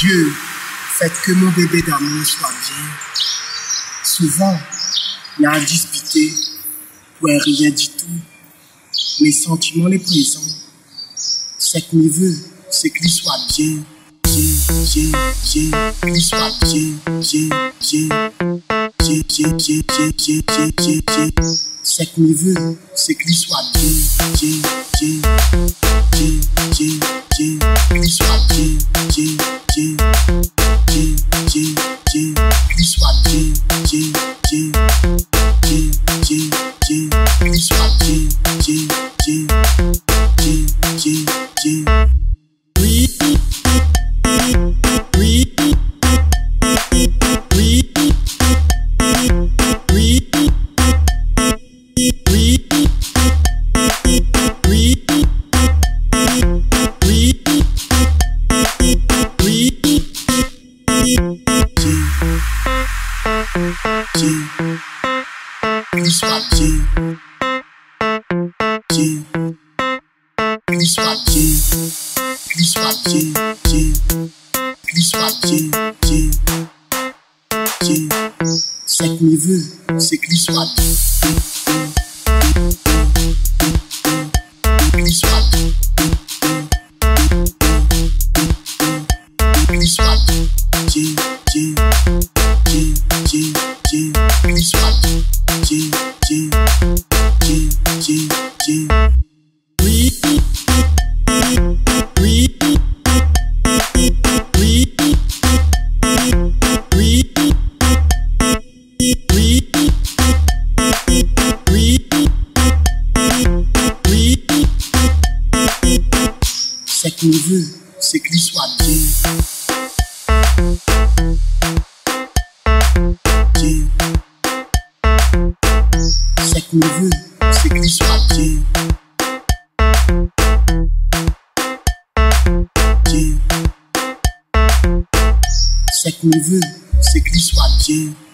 Dieu, faites que mon bébé d'amour soit bien. Souvent, il a disputé, ouais, rien du tout. Mes sentiments les présents. C'est que mes voeux, c'est qu'il soit bien. Bien, bien, bien, qu'il soit bien, bien, bien. Bien, bien, bien, bien, bien, bien, bien, bien. C'est que mes voeux, c'est qu'il soit bien, bien, bien, bien, bien. G. G. G swap G, you G, G, you G, G, G. C'est que mes voeux, c'est que G, G, G, G, G, swap. G, G. C'est qu'il veut, c'est qu'il soit bien. Dieu. C'est qu'il veut, c'est qu'il soit bien. Dieu. C'est qu'il veut, c'est qu'il soit bien.